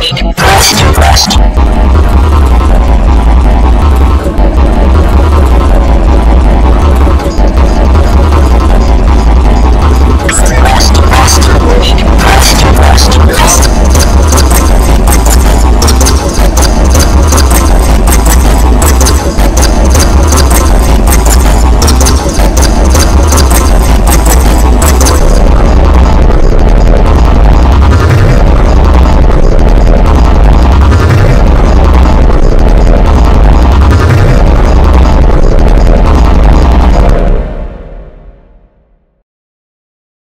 Impressed, impressed.